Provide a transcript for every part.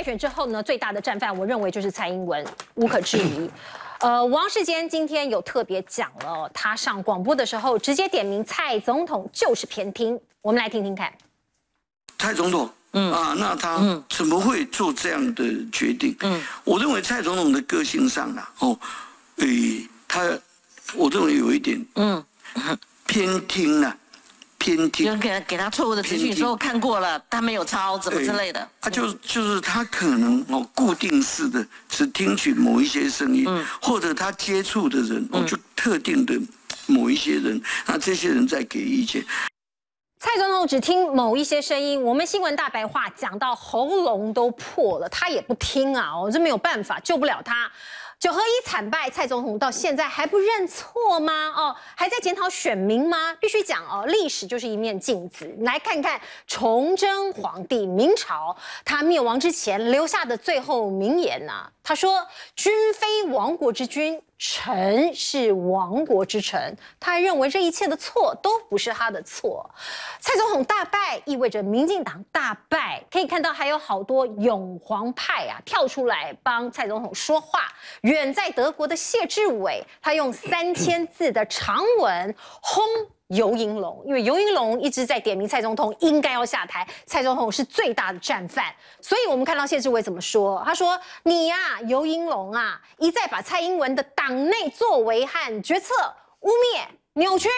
败选之后呢，最大的战犯，我认为就是蔡英文，无可置疑。呃，王世坚今天有特别讲了，他上广播的时候直接点名蔡总统就是偏听，我们来听听看。蔡总统，嗯啊，那他怎么会做这样的决定？嗯，我认为蔡总统的个性上啊，哦，诶，他我认为有一点，嗯，偏听啊。偏听，给他给他错误的资讯，说看过了，他没有抄，怎么之类的。他就就是他可能哦，固定式的只听取某一些声音，或者他接触的人哦，就特定的某一些人，那这些人在给意见。蔡总统只听某一些声音，我们新闻大白话讲到喉咙都破了，他也不听啊，我这没有办法，救不了他。九合一惨败，蔡总统到现在还不认错吗？哦，还在检讨选民吗？必须讲哦，历史就是一面镜子，来看看崇祯皇帝明朝他灭亡之前留下的最后名言呐。他说：“君非亡国之君。”臣是亡国之臣，他认为这一切的错都不是他的错。蔡总统大败意味着民进党大败，可以看到还有好多永皇派啊跳出来帮蔡总统说话。远在德国的谢志伟，他用三千字的长文轰。尤英龙，因为尤英龙一直在点名蔡总统应该要下台，蔡总统是最大的战犯，所以我们看到谢志伟怎么说？他说：“你呀，尤英龙啊，一再把蔡英文的党内作为和决策污蔑、扭曲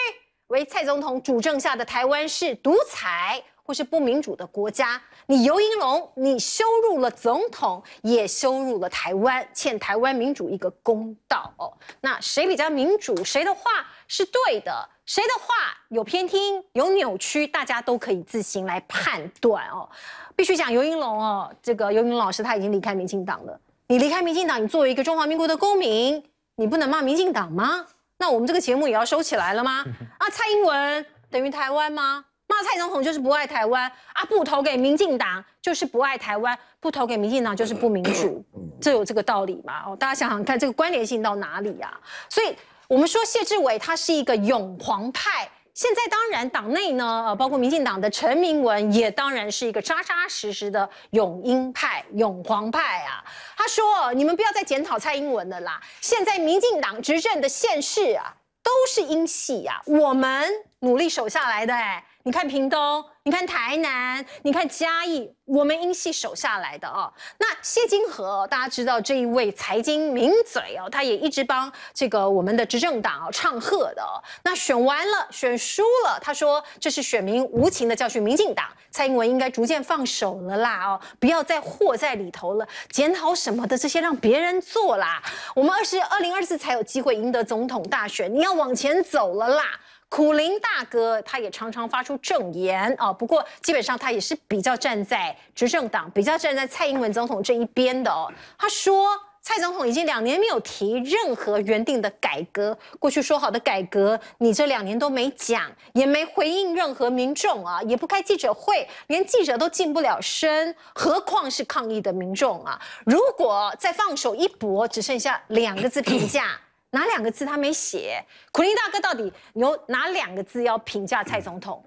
为蔡总统主政下的台湾是独裁。”或是不民主的国家，你尤英龙，你羞辱了总统，也羞辱了台湾，欠台湾民主一个公道哦。那谁比较民主？谁的话是对的？谁的话有偏听、有扭曲？大家都可以自行来判断哦。必须讲尤英龙哦，这个尤英龙老师他已经离开民进党了。你离开民进党，你作为一个中华民国的公民，你不能骂民进党吗？那我们这个节目也要收起来了吗？啊，蔡英文等于台湾吗？骂蔡总统就是不爱台湾啊，不投给民进党就是不爱台湾，不投给民进党就是不民主，这有这个道理吗？哦，大家想想看，这个关联性到哪里呀？所以，我们说谢志伟他是一个永皇派，现在当然党内呢，呃，包括民进党的陈明文也当然是一个扎扎实实的永英派、永黄派啊。他说：“你们不要再检讨蔡英文了啦，现在民进党执政的县市啊，都是英系呀，我们努力守下来的哎。”你看屏东，你看台南，你看嘉义，我们英系守下来的哦。那谢金河，大家知道这一位财经名嘴哦，他也一直帮这个我们的执政党唱和的。那选完了，选输了，他说这是选民无情的教训，民进党蔡英文应该逐渐放手了啦哦，不要再祸在里头了，检讨什么的这些让别人做啦。我们二十二零二四才有机会赢得总统大选，你要往前走了啦。苦林大哥，他也常常发出正言啊，不过基本上他也是比较站在执政党，比较站在蔡英文总统这一边的哦。他说，蔡总统已经两年没有提任何原定的改革，过去说好的改革，你这两年都没讲，也没回应任何民众啊，也不开记者会，连记者都进不了身，何况是抗议的民众啊？如果再放手一搏，只剩下两个字评价。哪两个字他没写？苦林大哥到底有哪两个字要评价蔡总统？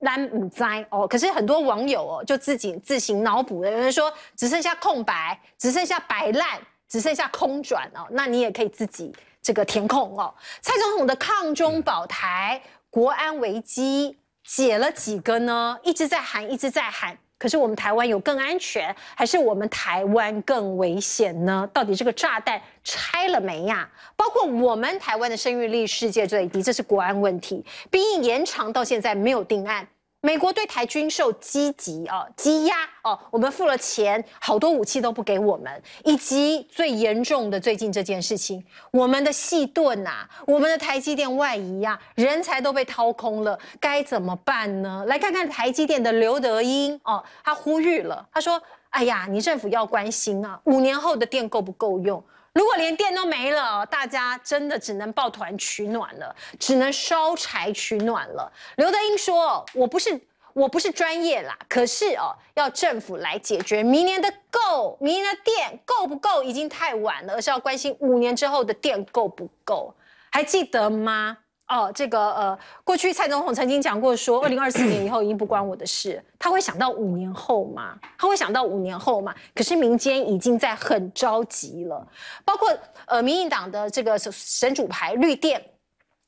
蓝唔灾哦，可是很多网友哦就自己自行脑补的，有人说只剩下空白，只剩下白烂，只剩下空转哦，那你也可以自己这个填空哦。蔡总统的抗中保台、国安危机解了几个呢？一直在喊，一直在喊。可是我们台湾有更安全，还是我们台湾更危险呢？到底这个炸弹拆了没呀？包括我们台湾的生育率世界最低，这是国安问题。兵役延长到现在没有定案。美国对台军售积极啊，积压哦，我们付了钱，好多武器都不给我们，以及最严重的最近这件事情，我们的细盾呐，我们的台积电外移呀，人才都被掏空了，该怎么办呢？来看看台积电的刘德英哦，他呼吁了，他说：“哎呀，你政府要关心啊，五年后的电够不够用？”如果连电都没了，大家真的只能抱团取暖了，只能烧柴取暖了。刘德英说：“我不是我不是专业啦，可是哦，要政府来解决明年的够，明年的电够不够已经太晚了，而是要关心五年之后的电够不够。还记得吗？哦，这个呃，过去蔡总统曾经讲过说，二零二四年以后已经不关我的事。他会想到五年后吗？他会想到五年后吗？可是民间已经在很着急了，包括呃，民进党的这个神主牌绿电，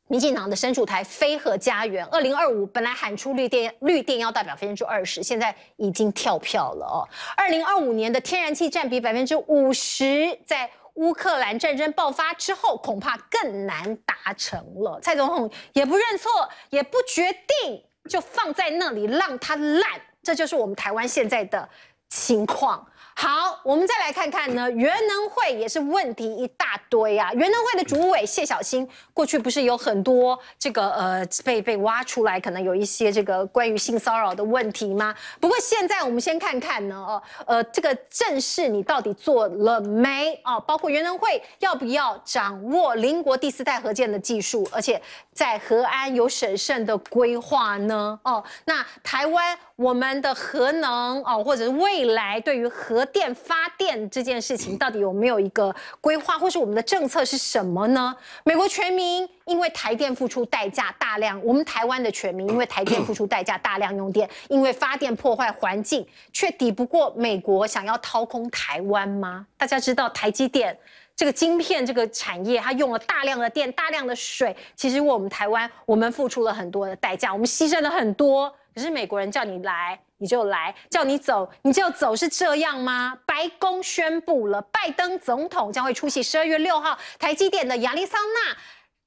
民进党的神主台飞鹤家园，二零二五本来喊出绿电，绿电要代表百分之二十，现在已经跳票了哦。二零二五年的天然气占比百分之五十，在。乌克兰战争爆发之后，恐怕更难达成了。蔡总统也不认错，也不决定，就放在那里让它烂。这就是我们台湾现在的情况。好，我们再来看看呢，元能会也是问题一大堆啊。元能会的主委谢小新，过去不是有很多这个呃被被挖出来，可能有一些这个关于性骚扰的问题吗？不过现在我们先看看呢，哦，呃，这个正事你到底做了没？哦，包括元能会要不要掌握邻国第四代核建的技术，而且在核安有审慎的规划呢？哦，那台湾。我们的核能哦，或者是未来对于核电发电这件事情，到底有没有一个规划，或是我们的政策是什么呢？美国全民因为台电付出代价大量，我们台湾的全民因为台电付出代价大量用电，因为发电破坏环境，却抵不过美国想要掏空台湾吗？大家知道台积电这个晶片这个产业，它用了大量的电、大量的水，其实我们台湾我们付出了很多的代价，我们牺牲了很多。可是美国人叫你来你就来，叫你走你就走，是这样吗？白宫宣布了，拜登总统将会出席十二月六号台积电的亚利桑那。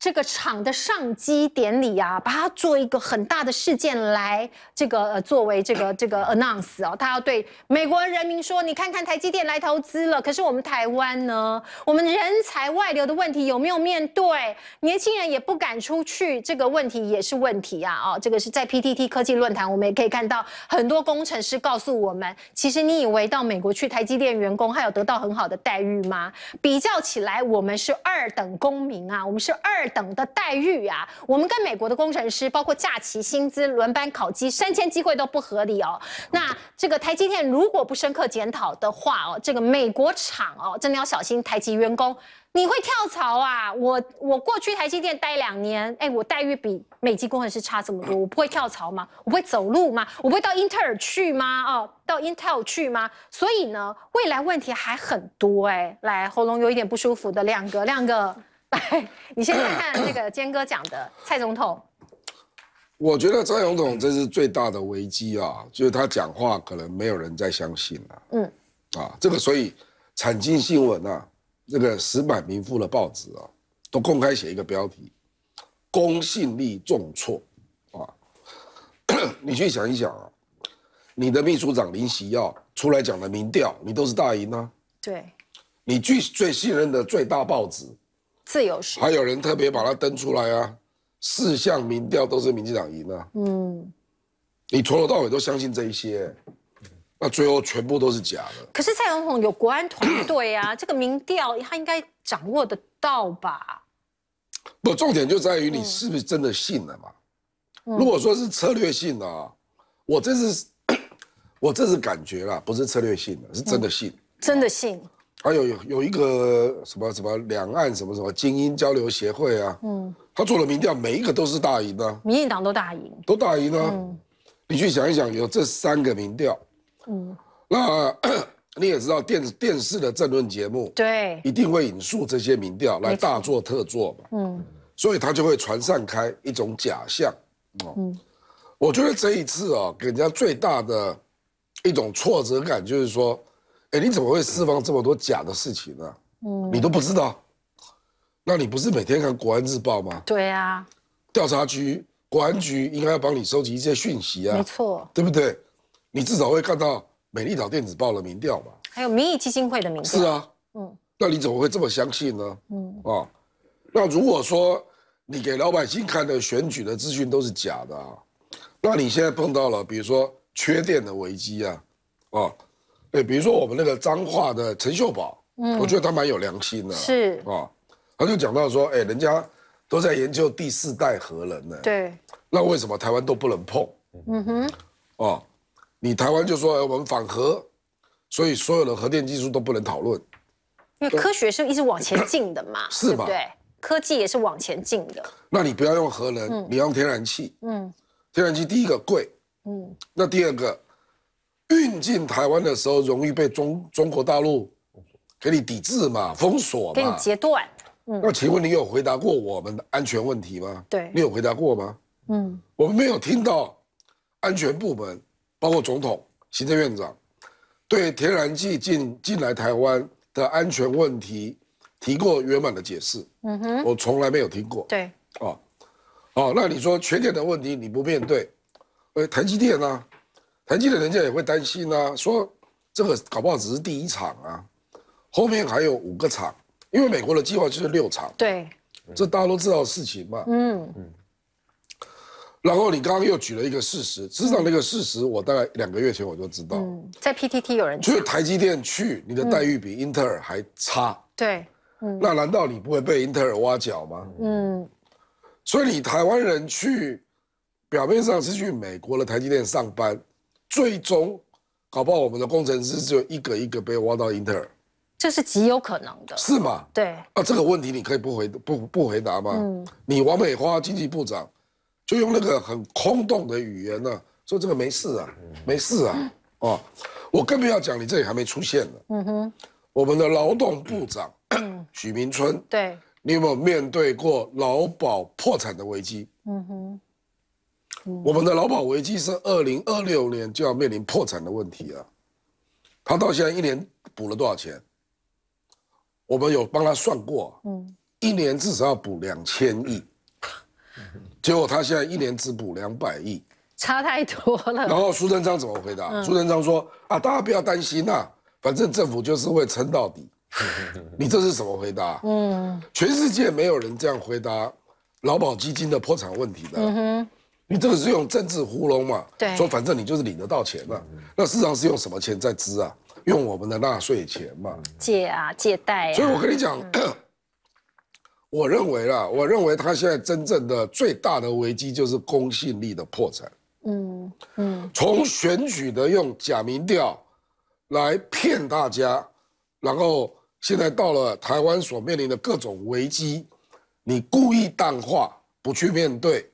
这个厂的上机典礼啊，把它做一个很大的事件来，这个呃作为这个 这个 announce 哦，他要对美国人民说，你看看台积电来投资了，可是我们台湾呢，我们人才外流的问题有没有面对？年轻人也不敢出去，这个问题也是问题啊！哦，这个是在 PTT 科技论坛，我们也可以看到很多工程师告诉我们，其实你以为到美国去台积电员工还有得到很好的待遇吗？比较起来，我们是二等公民啊，我们是二。等的待遇啊，我们跟美国的工程师，包括假期、薪资、轮班、考绩、升迁机会都不合理哦。那这个台积电如果不深刻检讨的话哦，这个美国厂哦，真的要小心台积员工，你会跳槽啊？我我过去台积电待两年，哎，我待遇比美籍工程师差这么多，我不会跳槽吗？我不会走路吗？我不会到英特尔去吗？哦，到 Intel 去吗？所以呢，未来问题还很多哎。来，喉咙有一点不舒服的亮哥，亮哥。你先看看那个坚哥讲的蔡总统。我觉得蔡总统这是最大的危机啊，就是他讲话可能没有人再相信了。嗯，啊，这个所以产经新闻啊，这个十百名副的报纸啊，都公开写一个标题：公信力重挫。啊，你去想一想啊，你的秘书长林喜耀出来讲的民调，你都是大赢啊。对。你最最信任的最大报纸。自由时，还有人特别把它登出来啊！四项民调都是民进党赢啊。嗯，你从头到尾都相信这一些，那最后全部都是假的。可是蔡总统有国安团队啊，这个民调他应该掌握得到吧？不，重点就在于你是不是真的信了嘛？如果说是策略性的，我这是 我这是感觉啦，不是策略性的，是真的信，真的信。还有有有一个什么什么两岸什么什么精英交流协会啊，嗯，他做了民调，每一个都是大赢的，民进党都大赢，都大赢啊。嗯，你去想一想，有这三个民调，嗯，那 你也知道电电视的政论节目，对，一定会引述这些民调来大做特做嘛，嗯，所以他就会传散开一种假象，哦，嗯，我觉得这一次啊，给人家最大的一种挫折感就是说。哎，你怎么会释放这么多假的事情呢？嗯，你都不知道，那你不是每天看《国安日报》吗？对啊，调查局、国安局应该要帮你收集一些讯息啊，没错，对不对？你至少会看到《美丽岛电子报》的民调吧？还有民意基金会的民调。是啊，嗯，那你怎么会这么相信呢？嗯，啊，那如果说你给老百姓看的选举的资讯都是假的啊，那你现在碰到了，比如说缺电的危机啊，啊。对，比如说我们那个彰化的陈秀宝，嗯，我觉得他蛮有良心的，是啊，他就讲到说，哎，人家都在研究第四代核能呢，对，那为什么台湾都不能碰？嗯哼，哦，你台湾就说我们反核，所以所有的核电技术都不能讨论，因为科学是一直往前进的嘛，是吧？对，科技也是往前进的。那你不要用核能，你用天然气。嗯，天然气第一个贵。嗯，那第二个运进台湾的时候容易被中中国大陆给你抵制嘛，封锁嘛，给你截断。嗯，那请问你有回答过我们的安全问题吗？对，你有回答过吗？嗯，我们没有听到安全部门，包括总统、行政院长，对天然气进进来台湾的安全问题提过圆满的解释。嗯哼，我从来没有听过。对，哦，哦，那你说缺电的问题你不面对？呃，台积电呢？台积电人家也会担心啊，说这个搞不好只是第一场啊，后面还有五个厂。因为美国的计划就是六场，对，这大家都知道的事情嘛。嗯嗯。然后你刚刚又举了一个事实，事实上那个事实我大概两个月前我就知道。嗯，在 PTT 有人。就是台积电去，你的待遇比英特尔还差。对。嗯。那难道你不会被英特尔挖角吗？嗯。所以你台湾人去，表面上是去美国的台积电上班，最终搞不好我们的工程师就一个一个被挖到英特尔。这是极有可能的，是吗？对。啊，这个问题你可以不回不不回答吗？嗯。你王美花经济部长就用那个很空洞的语言呢，说这个没事啊，没事啊。哦，我更不要讲，你这里还没出现呢。嗯哼。我们的劳动部长许明春，对，你有没有面对过劳保破产的危机？嗯哼。我们的劳保危机是二零二六年就要面临破产的问题啊，他到现在一年补了多少钱？我们有帮他算过，嗯，一年至少要补两千亿，结果他现在一年只补两百亿，差太多了。然后苏贞昌怎么回答？苏贞昌说：“啊，大家不要担心呐，反正政府就是会撑到底。”你这是什么回答？嗯，全世界没有人这样回答劳保基金的破产问题的。嗯哼，你这个是用政治糊弄嘛？对，说反正你就是领得到钱嘛。那市场是用什么钱在支啊？用我们的纳税钱嘛，借啊，借贷啊。所以我跟你讲，我认为啦，我认为他现在真正的最大的危机就是公信力的破产。嗯嗯，从选举的用假民调来骗大家，然后现在到了台湾所面临的各种危机，你故意淡化，不去面对，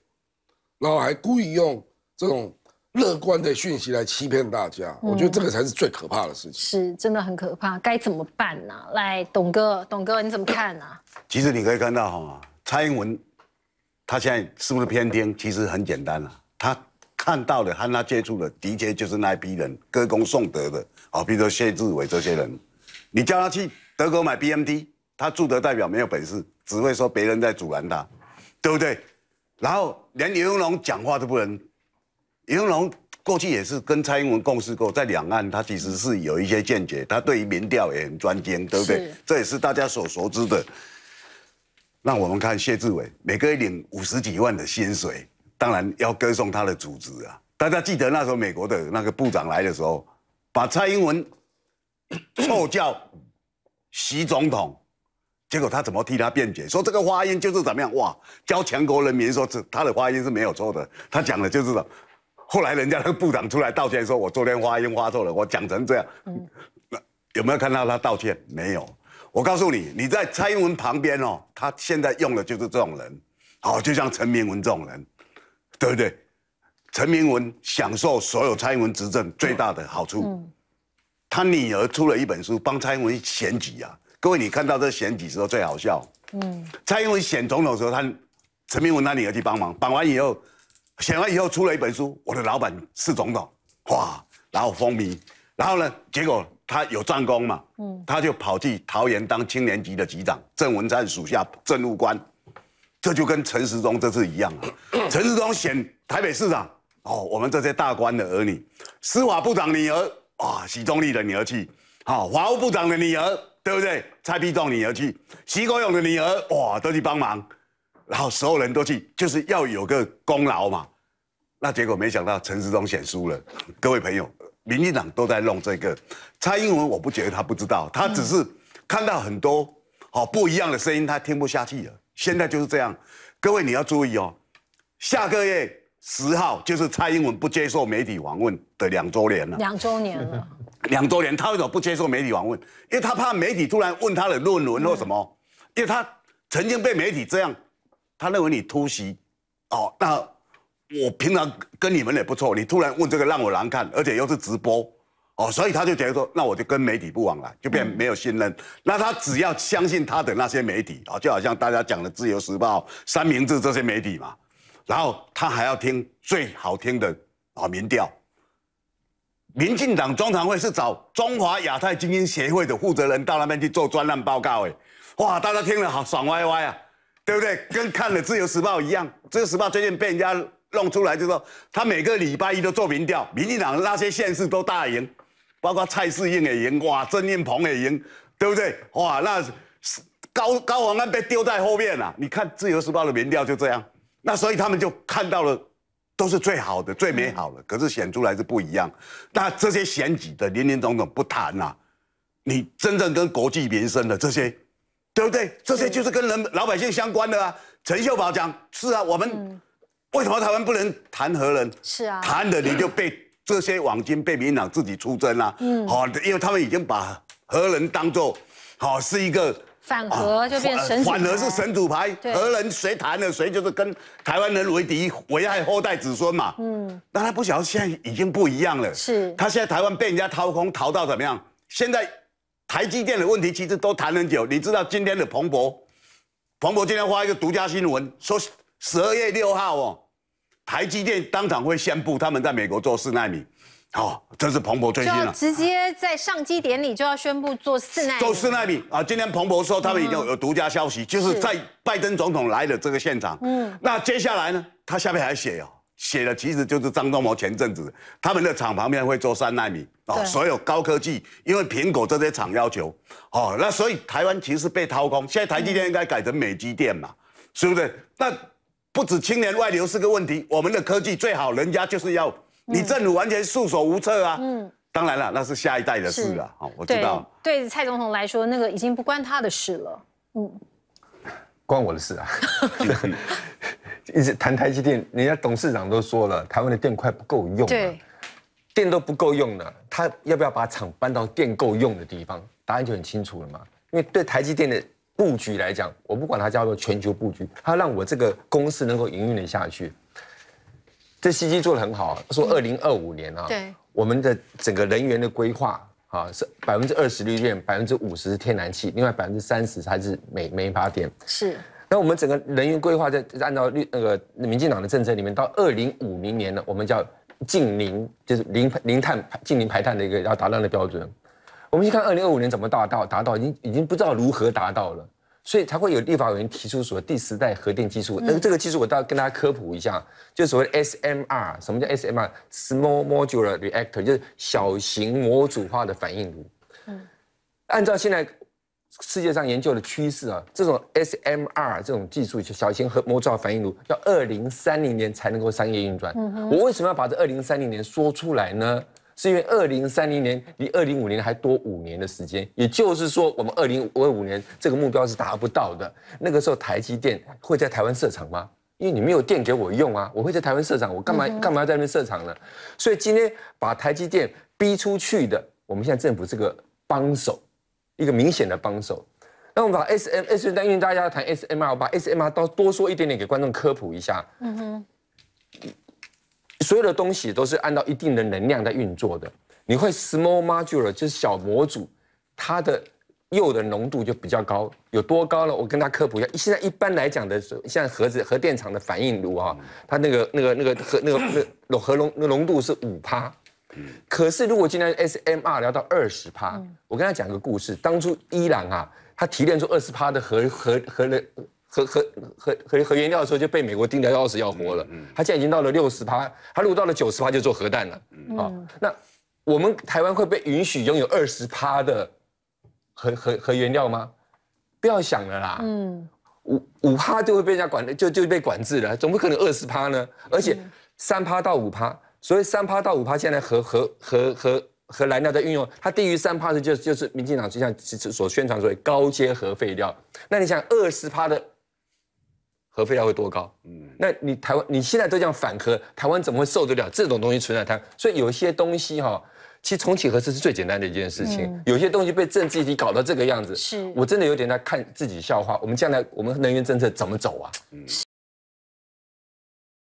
然后还故意用这种。乐观的讯息来欺骗大家，我觉得这个才是最可怕的事情。是，真的很可怕，该怎么办呢？来，董哥，董哥你怎么看呢？其实你可以看到哈，蔡英文他现在是不是偏听？其实很简单了，他看到的和他接触的，的确就是那一批人歌功颂德的啊，比如说谢志伟这些人，你叫他去德国买 BMT，他驻德代表没有本事，只会说别人在阻拦他，对不对？然后连刘永龙讲话都不能。李永龙过去也是跟蔡英文共事过，在两岸他其实是有一些见解，他对于民调也很专精，对不对？这也是大家所熟知的。那我们看谢志伟，每个月领五十几万的薪水，当然要歌颂他的组织啊。大家记得那时候美国的那个部长来的时候，把蔡英文 臭叫习总统，结果他怎么替他辩解？说这个发音就是怎么样？哇，教全国人民说这他的发音是没有错的，他讲的就是说。后来人家那个部长出来道歉，说我昨天发音发错了，我讲成这样。嗯，有没有看到他道歉？没有。我告诉你，你在蔡英文旁边哦，他现在用的就是这种人，好，就像陈明文这种人，对不对？陈明文享受所有蔡英文执政最大的好处。嗯。他女儿出了一本书，帮蔡英文选举啊。各位，你看到这选举时候最好笑。嗯。蔡英文选总统的时候，他陈明文他女儿去帮忙，绑完以后。选完以后出了一本书，我的老板是总统，哇，然后风靡，然后呢，结果他有战功嘛，嗯，他就跑去桃园当青年局的局长，郑文灿属下政务官，这就跟陈时中这次一样啊，陈时中选台北市长，哦，我们这些大官的儿女，司法部长女儿，哇，许宗力的女儿去，好，法务部长的女儿，对不对？蔡必仲女儿去，徐国勇的女儿，哇，都去帮忙。然后所有人都去，就是要有个功劳嘛。那结果没想到陈时中选输了。各位朋友，民进党都在弄这个。蔡英文，我不觉得他不知道，他只是看到很多好不一样的声音，他听不下去了。现在就是这样。各位你要注意哦，下个月十号就是蔡英文不接受媒体访问的两周年了。两周年了。两周年，他为什么不接受媒体访问？因为他怕媒体突然问他的论文或什么，因为他。曾经被媒体这样，他认为你突袭，哦，那我平常跟你们也不错，你突然问这个让我难看，而且又是直播，哦，所以他就觉得说，那我就跟媒体不往来，就变没有信任。那他只要相信他的那些媒体，啊，就好像大家讲的《自由时报》《三明治》这些媒体嘛，然后他还要听最好听的啊民调。民进党中常会是找中华亚太精英协会的负责人到那边去做专栏报告，哎，哇，大家听了好爽歪歪啊，对不对？跟看了《自由时报》一样，《自由时报》最近被人家弄出来，就说他每个礼拜一都做民调，民进党那些县市都大赢，包括蔡世应也赢，哇，郑运鹏也赢，对不对？哇，那高高鸿安被丢在后面了。你看《自由时报》的民调就这样，那所以他们就看到了。都是最好的、最美好的，可是选出来是不一样。那这些选举的林林总总不谈呐，你真正跟国计民生的这些，对不对？这些就是跟人老百姓相关的啊。陈秀宝讲是啊，我们为什么台湾不能谈和人？是啊，谈的你就被这些网军、被民党自己出征啊。嗯，好，因为他们已经把和人当做好是一个。反核就变神，反核是神主牌，何人谁谈了谁就是跟台湾人为敌，危害后代子孙嘛。嗯，但他不晓得现在已经不一样了。是，他现在台湾被人家掏空，逃到怎么样？现在台积电的问题其实都谈很久。你知道今天的彭博，彭博今天发一个独家新闻，说十二月六号哦，台积电当场会宣布他们在美国做四纳米。好，这是彭博最新了，直接在上机典礼就要宣布做四纳米。做四纳米啊！今天彭博说他们已经有独家消息，就是在拜登总统来的这个现场。嗯，那接下来呢？他下面还写哦，写的其实就是张忠谋前阵子他们的厂旁边会做三纳米哦，所有高科技，因为苹果这些厂要求哦，那所以台湾其实被掏空。现在台积电应该改成美积电嘛，是不是？那不止青年外流是个问题，我们的科技最好，人家就是要。你政府完全束手无策啊！嗯，当然了，那是下一代的事了。好，我知道。对蔡总统来说，那个已经不关他的事了。嗯，关我的事啊！一直谈台积电，人家董事长都说了，台湾的电快不够用。对，电都不够用了，他要不要把厂搬到电够用的地方？答案就很清楚了嘛。因为对台积电的布局来讲，我不管它叫做全球布局，它让我这个公司能够营运的下去。这 C G 做的很好，说二零二五年啊，对，我们的整个人员的规划啊是百分之二十绿电，百分之五十是天然气，另外百分之三十才是煤煤发电。是，那我们整个人员规划在按照绿那个民进党的政策里面，到二零五零年呢，我们叫近零，就是零零碳近零排碳的一个要达到的标准。我们去看二零二五年怎么达到，达到已经已经不知道如何达到了。所以才会有立法委员提出所谓第十代核电技术。那这个技术我倒要跟大家科普一下，就所谓 SMR。什么叫 SMR？Small Modular Reactor，就是小型模组化的反应炉。嗯，按照现在世界上研究的趋势啊，这种 SMR 这种技术，小型核模组化反应炉，要二零三零年才能够商业运转。我为什么要把这二零三零年说出来呢？是因为二零三零年离二零五年还多五年的时间，也就是说，我们二零二五年这个目标是达不到的。那个时候，台积电会在台湾设厂吗？因为你没有电给我用啊，我会在台湾设厂，我干嘛干嘛要在那边设厂呢？所以今天把台积电逼出去的，我们现在政府是个帮手，一个明显的帮手。那我们把 S M S，但因为大家要谈 S M R，我把 S M R 多多说一点点给观众科普一下。嗯哼。所有的东西都是按照一定的能量在运作的。你会 small modular 就是小模组，它的铀的浓度就比较高。有多高呢？我跟他科普一下。现在一般来讲的，像核子核电厂的反应炉啊，它那个那个那个核那个那核浓那浓度是五帕。可是如果今天 SMR 聊到二十帕，我跟他讲个故事。当初伊朗啊，他提炼出二十帕的核核核的。核核核核核原料的时候就被美国盯得要死要活了。他现在已经到了六十趴，他如果到了九十趴就做核弹了。啊，那我们台湾会被允许拥有二十趴的核核核原料吗？不要想了啦。嗯，五五趴就会被人家管，就就被管制了，总不可能二十趴呢。而且三趴到五趴，所以三趴到五趴现在核核核核核燃料的运用，它低于三趴的就就是民进党就像所宣传所谓高阶核废料。那你想二十趴的？核废料会多高？嗯，那你台湾你现在都这样反核，台湾怎么会受得了这种东西存在台？所以有一些东西哈，其实重启核四是最简单的一件事情。有些东西被政治议题搞到这个样子，是我真的有点在看自己笑话。我们将来我们能源政策怎么走啊？